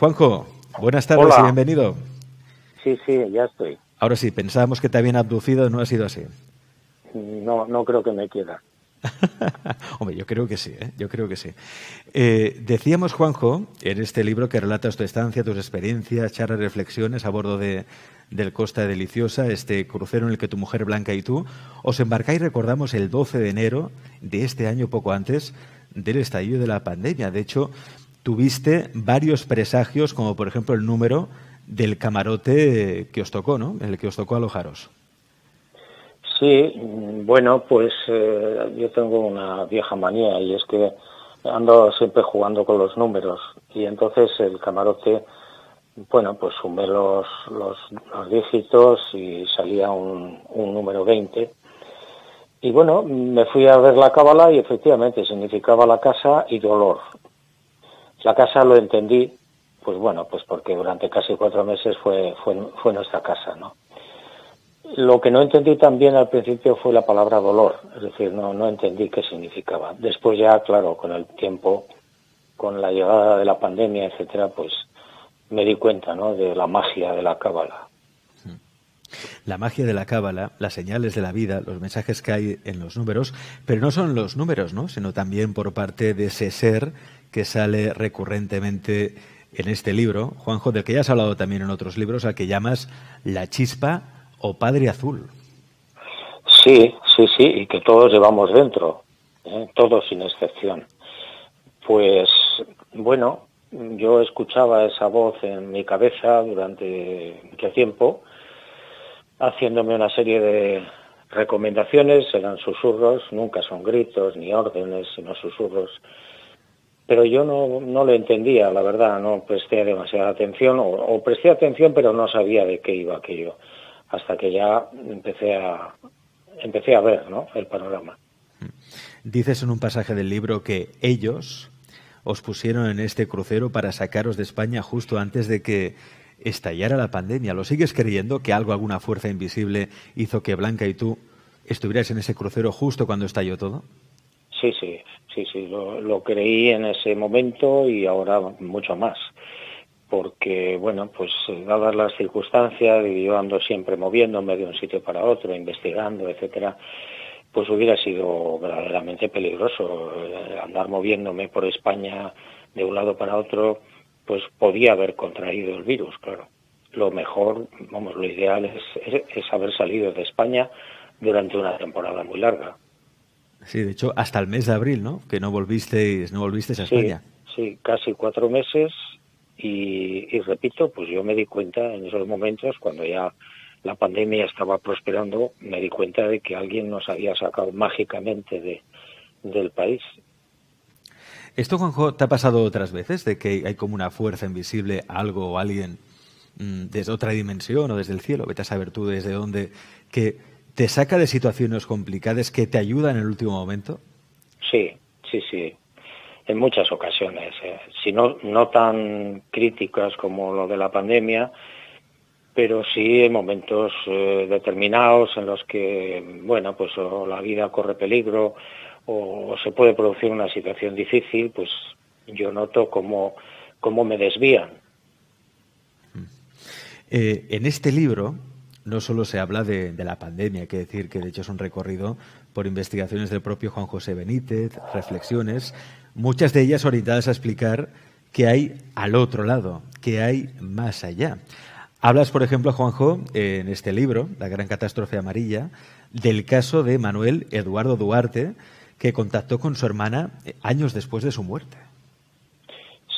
Juanjo, buenas tardes y bienvenido. Sí, sí, ya estoy. Ahora sí, pensábamos que te habían abducido, no ha sido así. No, no creo que me quiera. Hombre, yo creo que sí, ¿eh? yo creo que sí. Eh, decíamos, Juanjo, en este libro que relatas tu estancia, tus experiencias, charlas, reflexiones a bordo de, del Costa Deliciosa, este crucero en el que tu mujer Blanca y tú os embarcáis, recordamos, el 12 de enero de este año, poco antes del estallido de la pandemia. De hecho, tuviste varios presagios, como por ejemplo el número del camarote que os tocó, ¿no? El que os tocó alojaros. Sí, bueno, pues eh, yo tengo una vieja manía y es que ando siempre jugando con los números y entonces el camarote, bueno, pues sumé los, los, dígitos y salía un, un número 20 y bueno, me fui a ver la cábala y efectivamente significaba la casa y dolor. La casa lo entendí, pues bueno, pues porque durante casi cuatro meses fue, nuestra casa, ¿no? Lo que no entendí también al principio fue la palabra dolor, es decir, no, no entendí qué significaba. Después ya, claro, con el tiempo, con la llegada de la pandemia, etcétera, pues me di cuenta, ¿no? De la magia de la cábala. La magia de la cábala, las señales de la vida, los mensajes que hay en los números, pero no son los números, ¿no? Sino también por parte de ese ser que sale recurrentemente en este libro, Juanjo, del que ya has hablado también en otros libros, al que llamas la chispa o Padre Azul. Sí, sí, sí, y que todos llevamos dentro, ¿eh? todos sin excepción. Pues bueno, yo escuchaba esa voz en mi cabeza durante mucho tiempo, haciéndome una serie de recomendaciones, eran susurros, nunca son gritos ni órdenes, sino susurros pero yo no, no lo entendía, la verdad, no presté demasiada atención, o, presté atención, pero no sabía de qué iba aquello, hasta que ya empecé a, empecé a ver ¿no? el panorama. Dices en un pasaje del libro que ellos os pusieron en este crucero para sacaros de España justo antes de que estallara la pandemia. ¿Lo sigues creyendo que algo, alguna fuerza invisible hizo que Blanca y tú estuvierais en ese crucero justo cuando estalló todo? Sí, sí, sí, sí, lo, creí en ese momento y ahora mucho más porque, bueno, pues dadas las circunstancias y yo ando siempre moviéndome de un sitio para otro, investigando, etcétera, pues hubiera sido verdaderamente peligroso eh, andar moviéndome por España de un lado para otro, pues podía haber contraído el virus, claro. Lo mejor, vamos, lo ideal es, es haber salido de España durante una temporada muy larga. Sí, de hecho, hasta el mes de abril, ¿no? Que no volvisteis, no volvisteis a España. Sí, casi cuatro meses y, repito, pues yo me di cuenta en esos momentos, cuando ya la pandemia estaba prosperando, me di cuenta de que alguien nos había sacado mágicamente de, del país. ¿Esto, Juanjo, te ha pasado otras veces? ¿De que hay como una fuerza invisible, algo o alguien mm, desde otra dimensión o desde el cielo? Vete a saber tú desde dónde, que ¿Te saca de situaciones complicadas que te ayudan en el último momento? Sí, sí, sí. En muchas ocasiones. Eh. Si no, no tan críticas como lo de la pandemia, pero sí en momentos eh, determinados en los que, bueno, pues la vida corre peligro o, se puede producir una situación difícil, pues yo noto cómo, cómo me desvían. Eh, en este libro no solo se habla de, la pandemia, hay que decir que de hecho es un recorrido por investigaciones del propio Juan José Benítez, reflexiones, muchas de ellas orientadas a explicar qué hay al otro lado, qué hay más allá. Hablas, por ejemplo, Juanjo, en este libro, La gran catástrofe amarilla, del caso de Manuel Eduardo Duarte, que contactó con su hermana años después de su muerte.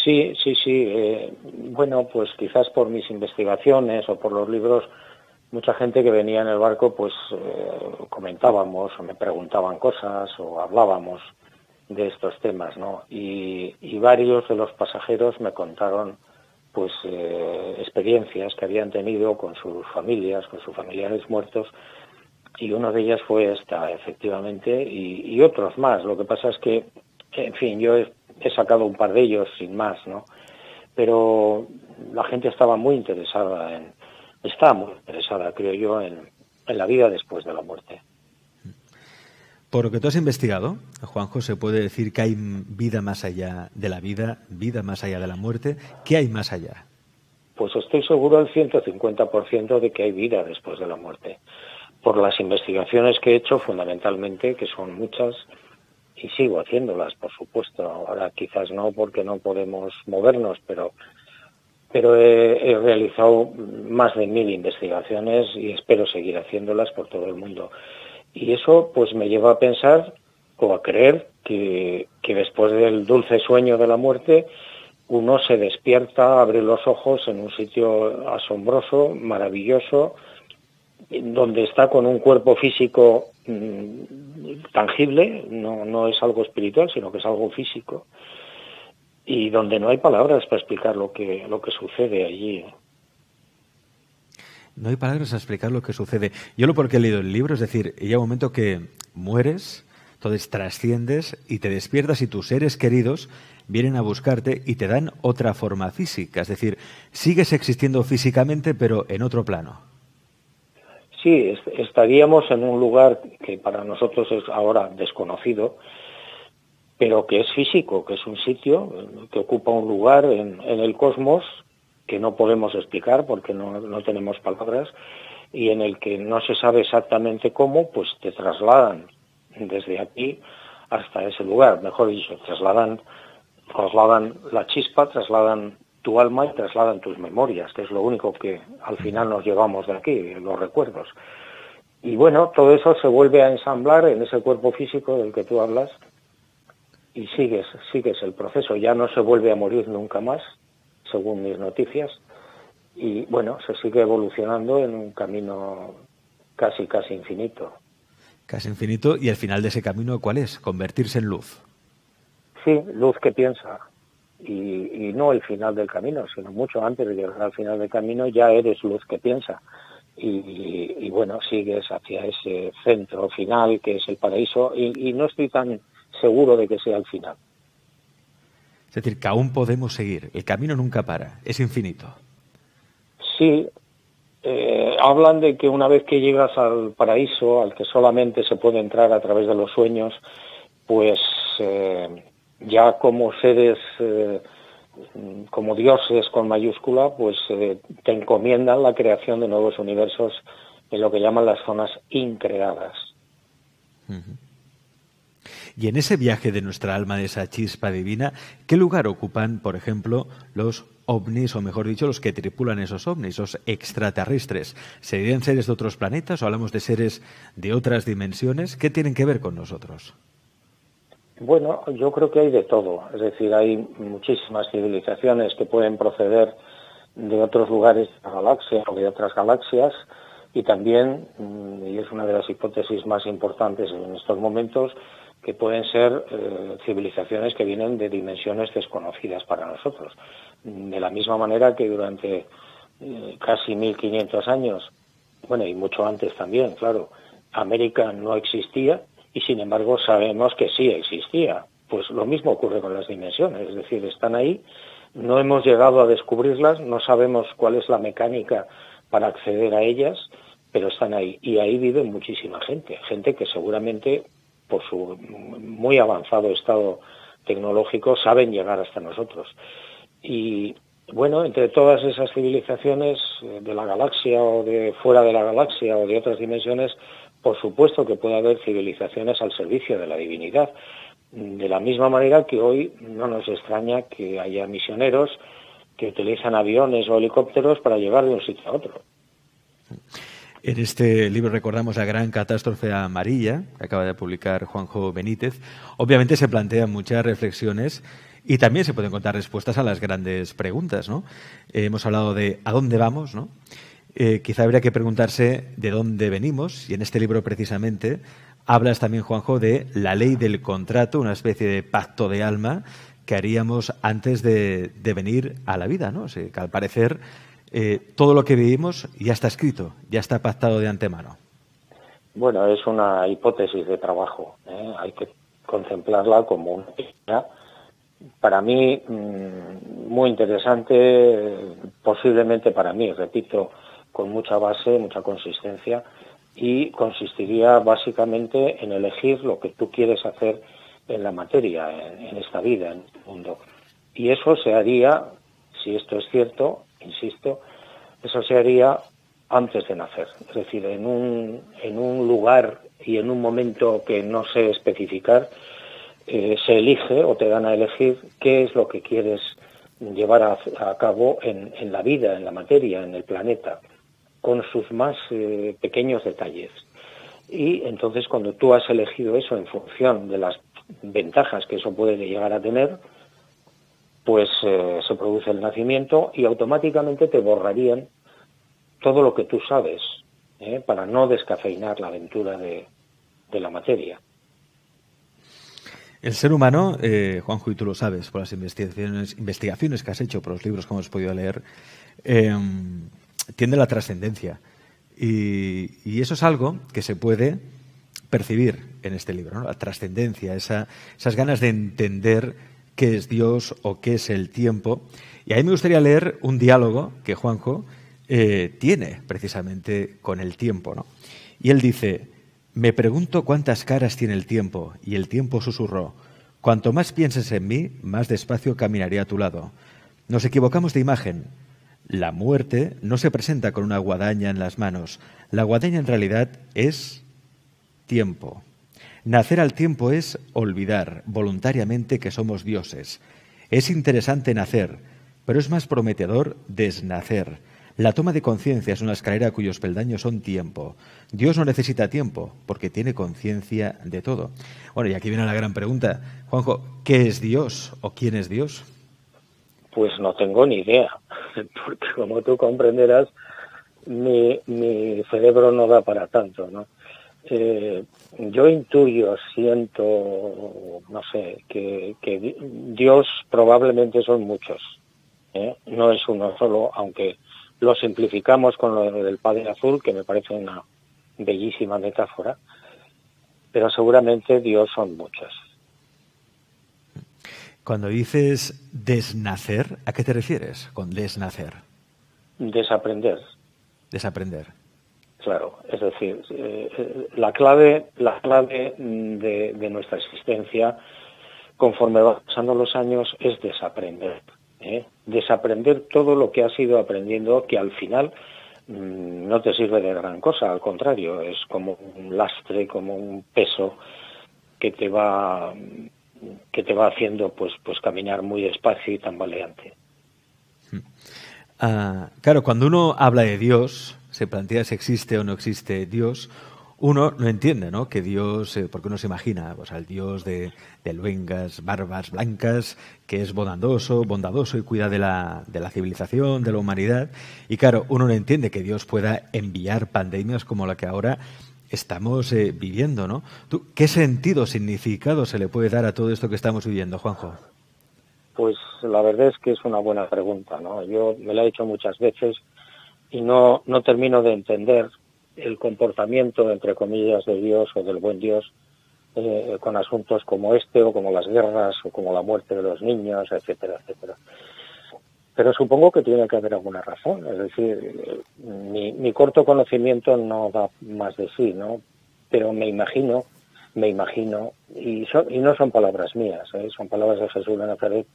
Sí, sí, sí. Eh, bueno, pues quizás por mis investigaciones o por los libros mucha gente que venía en el barco pues eh, comentábamos o me preguntaban cosas o hablábamos de estos temas, ¿no? Y, varios de los pasajeros me contaron pues eh, experiencias que habían tenido con sus familias, con sus familiares muertos y una de ellas fue esta, efectivamente, y, otros más. Lo que pasa es que, en fin, yo he, he sacado un par de ellos sin más, ¿no? Pero la gente estaba muy interesada en, está muy interesada, creo yo, en, la vida después de la muerte. Por lo que tú has investigado, Juanjo, se puede decir que hay vida más allá de la vida, vida más allá de la muerte. ¿Qué hay más allá? Pues estoy seguro al 150% de que hay vida después de la muerte. Por las investigaciones que he hecho, fundamentalmente, que son muchas, y sigo haciéndolas, por supuesto. Ahora quizás no porque no podemos movernos, pero pero he, realizado más de mil investigaciones y espero seguir haciéndolas por todo el mundo. Y eso pues me lleva a pensar o a creer que, que después del dulce sueño de la muerte uno se despierta, abre los ojos en un sitio asombroso, maravilloso, donde está con un cuerpo físico mm, tangible, no, es algo espiritual, sino que es algo físico, y donde no hay palabras para explicar lo que, lo que sucede allí. No hay palabras para explicar lo que sucede. Yo lo porque he leído el libro, es decir, llega un momento que mueres, entonces trasciendes y te despiertas y tus seres queridos vienen a buscarte y te dan otra forma física, es decir, sigues existiendo físicamente pero en otro plano. Sí, estaríamos en un lugar que para nosotros es ahora desconocido, pero que es físico, que es un sitio que ocupa un lugar en, el cosmos que no podemos explicar porque no, no, tenemos palabras y en el que no se sabe exactamente cómo, pues te trasladan desde aquí hasta ese lugar, mejor dicho, trasladan, trasladan la chispa, trasladan tu alma y trasladan tus memorias, que es lo único que al final nos llevamos de aquí, los recuerdos. Y bueno, todo eso se vuelve a ensamblar en ese cuerpo físico del que tú hablas y sigues, sigues el proceso, ya no se vuelve a morir nunca más, según mis noticias, y bueno, se sigue evolucionando en un camino casi, casi infinito. Casi infinito, y el final de ese camino, ¿cuál es? Convertirse en luz. Sí, luz que piensa. Y, no el final del camino, sino mucho antes de llegar al final del camino ya eres luz que piensa. Y, y bueno, sigues hacia ese centro final que es el paraíso y, y no estoy tan seguro de que sea el final. Es decir, que aún podemos seguir, el camino nunca para, es infinito. Sí, eh, hablan de que una vez que llegas al paraíso, al que solamente se puede entrar a través de los sueños, pues eh, ya como seres, eh, como dioses con mayúscula, pues te encomiendan la creación de nuevos universos en lo que llaman las zonas increadas. Y en ese viaje de nuestra alma, de esa chispa divina, ¿qué lugar ocupan, por ejemplo, los ovnis, o mejor dicho, los que tripulan esos ovnis, los extraterrestres? ¿Serían seres de otros planetas o hablamos de seres de otras dimensiones? ¿Qué tienen que ver con nosotros? Bueno, yo creo que hay de todo. Es decir, hay muchísimas civilizaciones que pueden proceder de otros lugares de la galaxia o de otras galaxias y también, mm, y es una de las hipótesis más importantes en estos momentos, que pueden ser eh, civilizaciones que vienen de dimensiones desconocidas para nosotros. De la misma manera que durante eh, casi 1500 años, bueno, y mucho antes también, claro, América no existía y sin embargo sabemos que sí existía. Pues lo mismo ocurre con las dimensiones, es decir, están ahí, no hemos llegado a descubrirlas, no sabemos cuál es la mecánica para acceder a ellas, pero están ahí. Y ahí vive muchísima gente, gente que seguramente por su muy avanzado estado tecnológico, saben llegar hasta nosotros. Bueno, entre todas esas civilizaciones eh, de la galaxia o de fuera de la galaxia o de otras dimensiones, por supuesto que puede haber civilizaciones al servicio de la divinidad. De la misma manera que hoy no nos extraña que haya misioneros que utilizan aviones o helicópteros para llevar de un sitio a otro. En este libro recordamos la gran catástrofe amarilla que acaba de publicar Juanjo Benítez. Obviamente se plantean muchas reflexiones y también se pueden contar respuestas a las grandes preguntas. ¿no? Eh, hemos hablado de a dónde vamos, ¿no? Eh, quizá habría que preguntarse de dónde venimos y en este libro precisamente hablas también, Juanjo, de la ley del contrato, una especie de pacto de alma que haríamos antes de, venir a la vida, ¿no? que al parecer eh, todo lo que vivimos ya está escrito, ya está pactado de antemano. Bueno, es una hipótesis de trabajo. Hay que contemplarla como una para mí mm, muy interesante, posiblemente para mí, repito, con mucha base, mucha consistencia, y consistiría básicamente en elegir lo que tú quieres hacer en la materia, en, esta vida, en este mundo. Y eso se haría, si esto es cierto, insisto, eso se haría antes de nacer, es decir, en un, en un lugar y en un momento que no sé especificar, eh, se elige o te dan a elegir qué es lo que quieres llevar a, cabo en, en, la vida, en la materia, en el planeta, con sus más eh, pequeños detalles. Y entonces cuando tú has elegido eso en función de las ventajas que eso puede llegar a tener, pues eh, se produce el nacimiento y automáticamente te borrarían todo lo que tú sabes para no descafeinar la aventura de la materia. El ser humano, eh, Juanjo, y tú lo sabes por las investigaciones, investigaciones que has hecho, por los libros que hemos podido leer, em, tiende a la trascendencia. Y, eso es algo que se puede percibir en este libro, la trascendencia, esa, esas ganas de entender qué es Dios o qué es el tiempo. Y ahí me gustaría leer un diálogo que Juanjo eh, tiene precisamente con el tiempo. ¿no? Y él dice, me pregunto cuántas caras tiene el tiempo, y el tiempo susurró, Cuanto más pienses en mí, más despacio caminaré a tu lado. Nos equivocamos de imagen. La muerte no se presenta con una guadaña en las manos. La guadaña en realidad es tiempo. Nacer al tiempo es olvidar voluntariamente que somos dioses. Es interesante nacer, pero es más prometedor desnacer la toma de conciencia es una escalera cuyos peldaños son tiempo. Dios no necesita tiempo porque tiene conciencia de todo. Bueno, y aquí viene la gran pregunta. Juanjo, ¿qué es Dios o quién es Dios? Pues no tengo ni idea, porque como tú comprenderás, mi, cerebro no da para tanto, ¿no? Eh, yo intuyo, siento, no sé, que, Dios probablemente son muchos, ¿eh? no es uno solo, aunque lo simplificamos con lo del Padre Azul, que me parece una bellísima metáfora, pero seguramente Dios son muchos. Cuando dices desnacer, ¿a qué te refieres con desnacer? Desaprender. Desaprender. Claro, es decir, eh, la clave, la clave de, de nuestra existencia, conforme van pasando los años, es desaprender. ¿Eh? desaprender todo lo que has ido aprendiendo, que al final mm, no te sirve de gran cosa, al contrario, es como un lastre, como un peso que te va que te va haciendo pues pues caminar muy despacio y tambaleante. Ah, claro, cuando uno habla de Dios, se plantea si existe o no existe Dios, uno no entiende, ¿no? Que Dios, eh, porque uno se imagina, pues al Dios de, de, luengas, barbas blancas, que es bondadoso, bondadoso y cuida de la, de la civilización, de la humanidad. Y claro, uno no entiende que Dios pueda enviar pandemias como la que ahora estamos eh, viviendo, ¿no? ¿Qué sentido, significado se le puede dar a todo esto que estamos viviendo, Juanjo? Pues la verdad es que es una buena pregunta, ¿no? Yo me la he hecho muchas veces y no, no termino de entender el comportamiento, entre comillas, de Dios o del buen Dios eh, con asuntos como este o como las guerras o como la muerte de los niños, etcétera, etcétera. Pero supongo que tiene que haber alguna razón, es decir, mi, mi corto conocimiento no da más de sí, ¿no? Pero me imagino, me imagino, y, y no son palabras mías, ¿eh? son palabras de Jesús de Nazaret,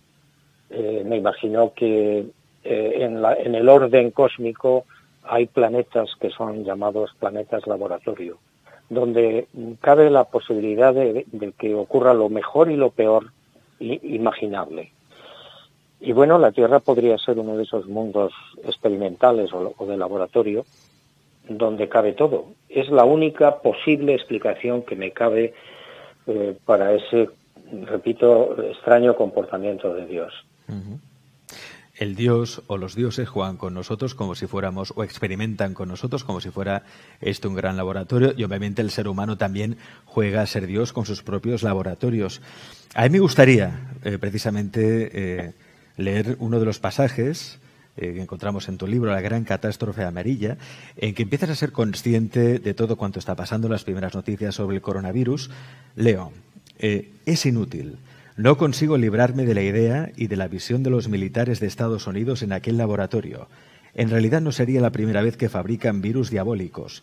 eh, me imagino que en, la, en el orden cósmico hay planetas que son llamados planetas laboratorio, donde cabe la posibilidad de, que ocurra lo mejor y lo peor imaginable. Y bueno, la Tierra podría ser uno de esos mundos experimentales o, de laboratorio donde cabe todo. Es la única posible explicación que me cabe eh, para ese, repito, extraño comportamiento de Dios el Dios o los dioses juegan con nosotros como si fuéramos o experimentan con nosotros como si fuera esto un gran laboratorio y obviamente el ser humano también juega a ser Dios con sus propios laboratorios. A mí me gustaría eh, precisamente eh, leer uno de los pasajes eh, que encontramos en tu libro, La gran catástrofe amarilla, en que empiezas a ser consciente de todo cuanto está pasando, las primeras noticias sobre el coronavirus. Leo, es inútil no consigo librarme de la idea y de la visión de los militares de Estados Unidos en aquel laboratorio. En realidad no sería la primera vez que fabrican virus diabólicos.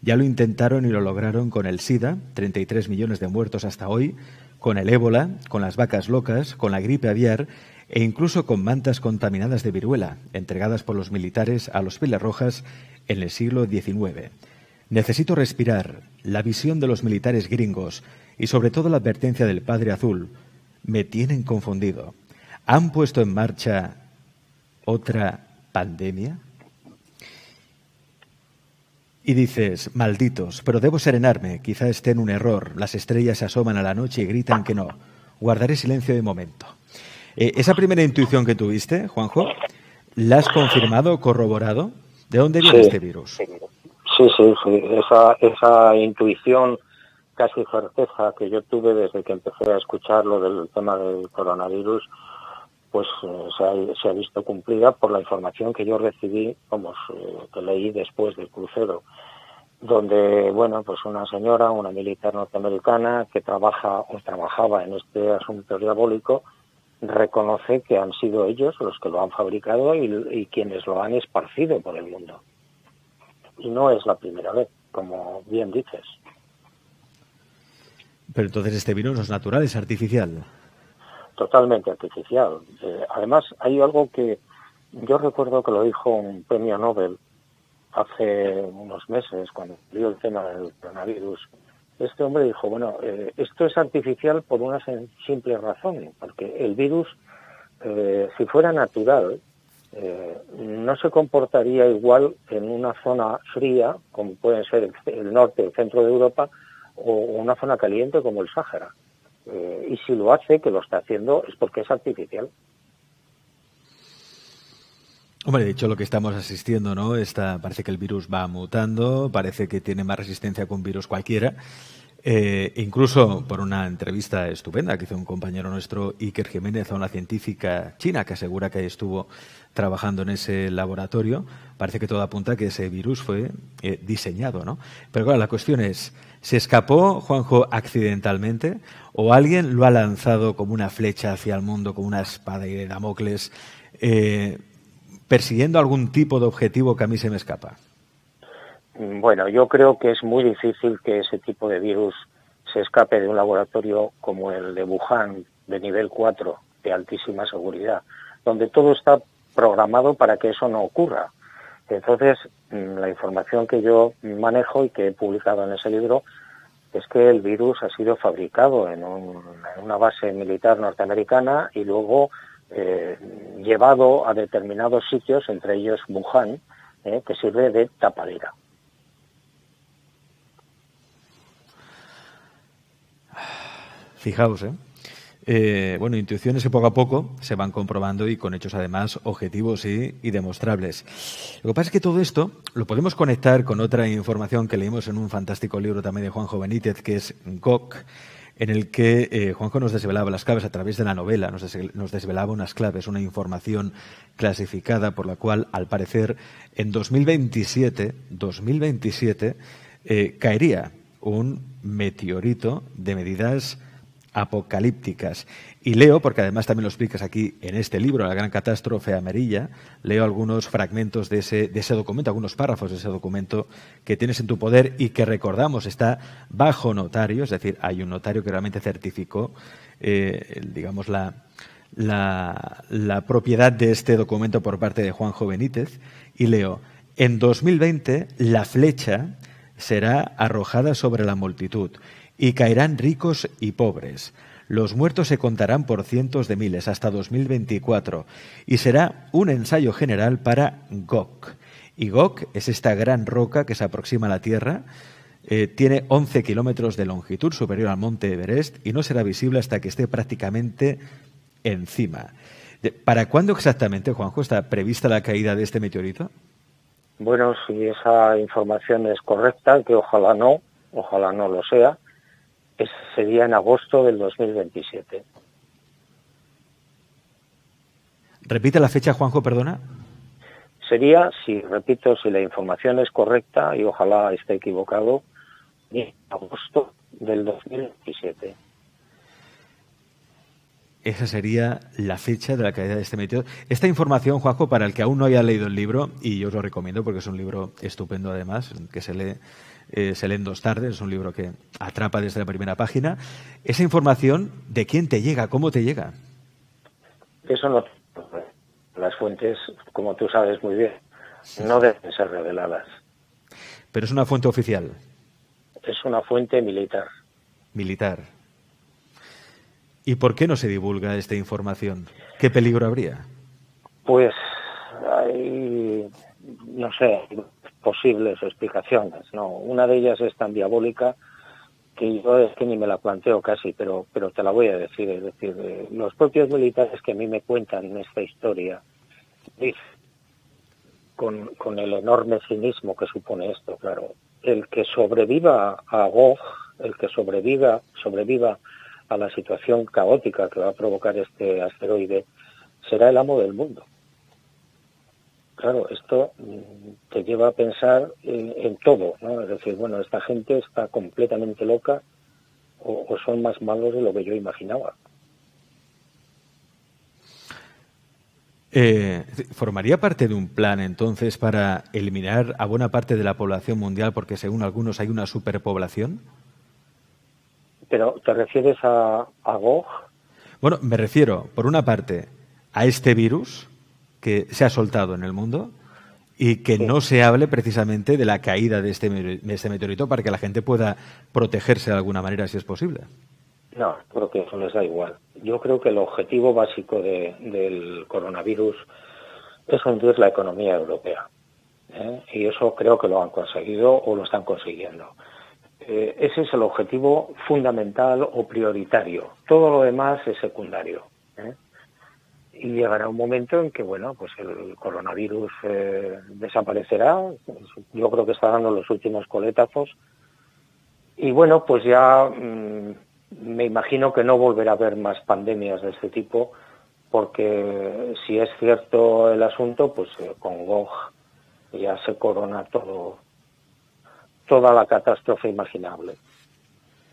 Ya lo intentaron y lo lograron con el SIDA, 33 millones de muertos hasta hoy, con el ébola, con las vacas locas, con la gripe aviar e incluso con mantas contaminadas de viruela, entregadas por los militares a los Pilas Rojas en el siglo XIX. Necesito respirar la visión de los militares gringos y sobre todo la advertencia del Padre Azul. Me tienen confundido. ¿Han puesto en marcha otra pandemia? Y dices, malditos, pero debo serenarme, quizá esté en un error, las estrellas se asoman a la noche y gritan que no. Guardaré silencio de momento. Eh, esa primera intuición que tuviste, Juanjo, ¿la has confirmado, corroborado? ¿De dónde viene este virus? Sí, sí, sí. Esa, esa intuición casi certeza que yo tuve desde que empecé a escuchar lo del tema del coronavirus, pues eh, se, ha, visto cumplida por la información que yo recibí, como eh, que leí después del crucero, donde, bueno, pues una señora, una militar norteamericana que trabaja o trabajaba en este asunto diabólico, reconoce que han sido ellos los que lo han fabricado y quienes lo han esparcido por el mundo. Y no es la primera vez, como bien dices. Pero entonces este virus no es natural, es artificial. Totalmente artificial. Eh, además, hay algo que yo recuerdo que lo dijo un premio Nobel hace unos meses, cuando dio el tema del coronavirus. Este hombre dijo, bueno, eh, esto es artificial por una simple razón, porque el virus, eh, si fuera natural, no se comportaría igual en una zona fría, como pueden ser el, norte o el centro de Europa, o una zona caliente como el Sáhara. Eh, y si lo hace, que lo está haciendo, es porque es artificial. Hombre, de hecho lo que estamos asistiendo, ¿no? Está, parece que el virus va mutando, parece que tiene más resistencia que un virus cualquiera. Eh, incluso por una entrevista estupenda que hizo un compañero nuestro, Iker Jiménez, a una científica china que asegura que estuvo trabajando en ese laboratorio, parece que todo apunta a que ese virus fue eh, diseñado, ¿no? Pero claro, la cuestión es, ¿se escapó Juanjo accidentalmente o alguien lo ha lanzado como una flecha hacia el mundo, como una espada de Damocles, eh, persiguiendo algún tipo de objetivo que a mí se me escapa? Bueno, yo creo que es muy difícil que ese tipo de virus se escape de un laboratorio como el de Wuhan, de nivel 4, de altísima seguridad, donde todo está programado para que eso no ocurra. Entonces, la información que yo manejo y que he publicado en ese libro es que el virus ha sido fabricado en, una base militar norteamericana y luego eh, llevado a determinados sitios, entre ellos Wuhan, eh, que sirve de tapadera. Fijaos, ¿eh? Eh, bueno, intuiciones que poco a poco se van comprobando y con hechos además objetivos y, demostrables. Lo que pasa es que todo esto lo podemos conectar con otra información que leímos en un fantástico libro también de Juanjo Benítez, que es GOC, en el que eh, Juanjo nos desvelaba las claves a través de la novela, nos, desvelaba unas claves, una información clasificada por la cual, al parecer, en 2027, 2027 eh, caería un meteorito de medidas apocalípticas. Y leo, porque además también lo explicas aquí en este libro, La Gran Catástrofe Amarilla, leo algunos fragmentos de ese, de ese documento, algunos párrafos de ese documento que tienes en tu poder y que recordamos está bajo notario, es decir, hay un notario que realmente certificó, eh, digamos, la, la, la propiedad de este documento por parte de Juanjo Benítez. Y leo, en 2020 la flecha será arrojada sobre la multitud y caerán ricos y pobres. Los muertos se contarán por cientos de miles hasta 2024 y será un ensayo general para Gok. Y Gok es esta gran roca que se aproxima a la Tierra, eh, tiene 11 kilómetros de longitud superior al monte Everest y no será visible hasta que esté prácticamente encima. ¿Para cuándo exactamente, Juanjo, está prevista la caída de este meteorito? Bueno, si esa información es correcta, que ojalá no, ojalá no lo sea, sería en agosto del 2027. Repite la fecha, Juanjo, perdona. Sería, si repito, si la información es correcta y ojalá esté equivocado, en agosto del 2027. Esa sería la fecha de la caída de este meteorito. Esta información, Juanjo, para el que aún no haya leído el libro, y yo os lo recomiendo porque es un libro estupendo además, que se lee eh, se leen dos tardes, es un libro que atrapa desde la primera página. Esa información, ¿de quién te llega? ¿Cómo te llega? Eso no. Las fuentes, como tú sabes muy bien, no deben ser reveladas. Pero es una fuente oficial. Es una fuente militar. Militar. ¿Y por qué no se divulga esta información? ¿Qué peligro habría? Pues hay, no sé, posibles explicaciones. No, una de ellas es tan diabólica que yo es que ni me la planteo casi, pero pero te la voy a decir. Es decir, eh, los propios militares que a mí me cuentan esta historia, con, con el enorme cinismo que supone esto, claro, el que sobreviva a Gog, el que sobreviva, sobreviva a la situación caótica que va a provocar este asteroide, será el amo del mundo. Claro, esto mm, te lleva a pensar en, todo, ¿no? Es decir, bueno, esta gente está completamente loca o, son más malos de lo que yo imaginaba. Eh, ¿Formaría parte de un plan entonces para eliminar a buena parte de la población mundial porque según algunos hay una superpoblación? ¿Pero te refieres a, a GOG? Bueno, me refiero, por una parte, a este virus que se ha soltado en el mundo y que no se hable precisamente de la caída de este, de este meteorito para que la gente pueda protegerse de alguna manera si es posible. No, creo que eso les da igual. Yo creo que el objetivo básico del coronavirus es hundir la economía europea. ¿eh? Y eso creo que lo han conseguido o lo están consiguiendo. Eh, ese es el objetivo fundamental o prioritario. Todo lo demás es secundario. ¿Eh? y llegará un momento en que bueno pues el coronavirus eh, desaparecerá. Yo creo que está dando los últimos coletazos. Y bueno pues ya mm, me imagino que no volverá a haber más pandemias de este tipo porque si es cierto el asunto pues eh, con Gog ya se corona todo toda la catástrofe imaginable.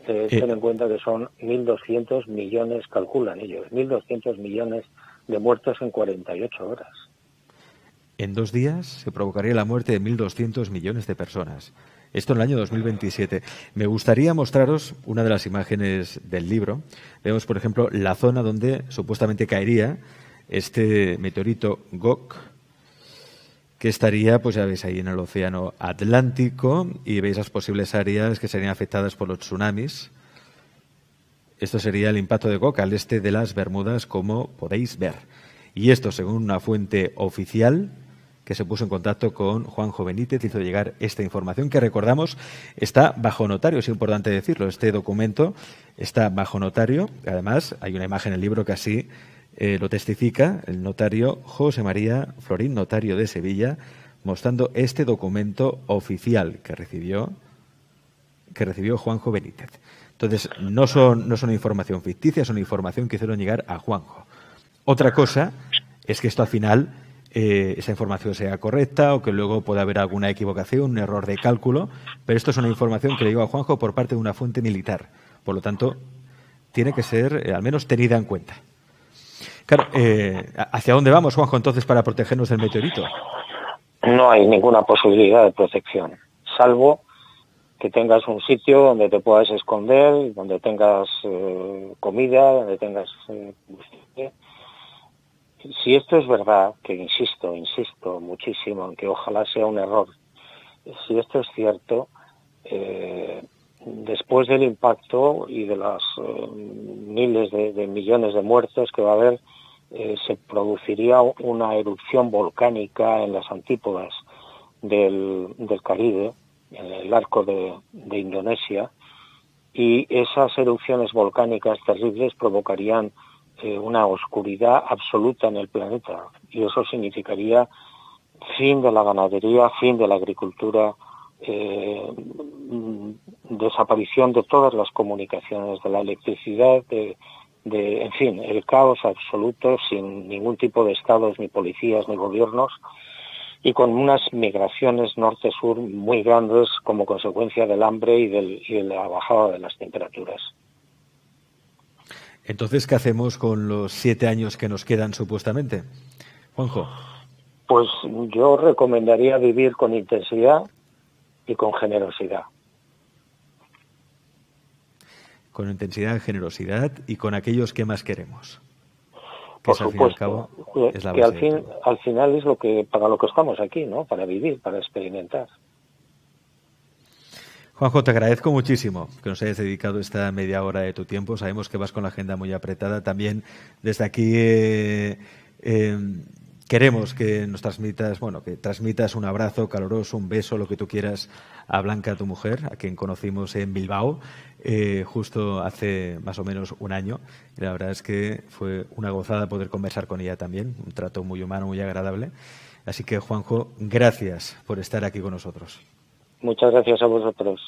Eh, ten en cuenta que son 1.200 millones, calculan ellos, 1.200 millones de muertos en 48 horas. En dos días se provocaría la muerte de 1.200 millones de personas. Esto en el año 2027. Me gustaría mostraros una de las imágenes del libro. Vemos, por ejemplo, la zona donde supuestamente caería este meteorito Gok, que estaría, pues ya veis ahí en el océano Atlántico y veis las posibles áreas que serían afectadas por los tsunamis. Esto sería el impacto de Gok al este de las Bermudas, como podéis ver. Y esto, según una fuente oficial que se puso en contacto con Juanjo Benítez, hizo llegar esta información que recordamos está bajo notario, es importante decirlo. Este documento está bajo notario. Además, hay una imagen en el libro que así eh, lo testifica el notario José María Florín, notario de Sevilla, mostrando este documento oficial que recibió, que recibió Juanjo Benítez. Entonces, no son, no son información ficticia, son información que hicieron llegar a Juanjo. Otra cosa es que esto al final, eh, esa información sea correcta o que luego pueda haber alguna equivocación, un error de cálculo, pero esto es una información que le llegó a Juanjo por parte de una fuente militar. Por lo tanto, tiene que ser eh, al menos tenida en cuenta. Claro, eh, ¿hacia dónde vamos, Juanjo, entonces para protegernos del meteorito? No hay ninguna posibilidad de protección, salvo que tengas un sitio donde te puedas esconder, donde tengas eh, comida, donde tengas eh, Si esto es verdad, que insisto, insisto muchísimo en que ojalá sea un error, si esto es cierto, eh, después del impacto y de las miles de, millones de muertos que va a haber, se produciría una erupción volcánica en las antípodas del Caribe, en el arco de, Indonesia, y esas erupciones volcánicas terribles provocarían eh, una oscuridad absoluta en el planeta y eso significaría fin de la ganadería, fin de la agricultura, eh, desaparición de todas las comunicaciones, de la electricidad, de, de, en fin, el caos absoluto sin ningún tipo de estados, ni policías, ni gobiernos y con unas migraciones norte-sur muy grandes como consecuencia del hambre y, del, de la bajada de las temperaturas. Entonces, ¿qué hacemos con los siete años que nos quedan supuestamente? Juanjo. Pues yo recomendaría vivir con intensidad y con generosidad. Con intensidad, generosidad y con aquellos que más queremos. Por supuesto, que al, fin, al final es lo que para lo que estamos aquí, ¿no? Para vivir, para experimentar. Juanjo, te agradezco muchísimo que nos hayas dedicado esta media hora de tu tiempo. Sabemos que vas con la agenda muy apretada. También desde aquí eh, eh, queremos que nos transmitas, bueno, que transmitas un abrazo caloroso, un beso, lo que tú quieras a Blanca, tu mujer, a quien conocimos en Bilbao eh, justo hace más o menos un año. Y la verdad es que fue una gozada poder conversar con ella también, un trato muy humano, muy agradable. Así que, Juanjo, gracias por estar aquí con nosotros. Muchas gracias a vosotros.